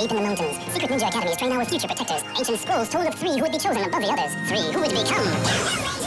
deep in the mountains, secret ninja academies train our future protectors. Ancient scrolls told of three who would be chosen above the others. Three who would become.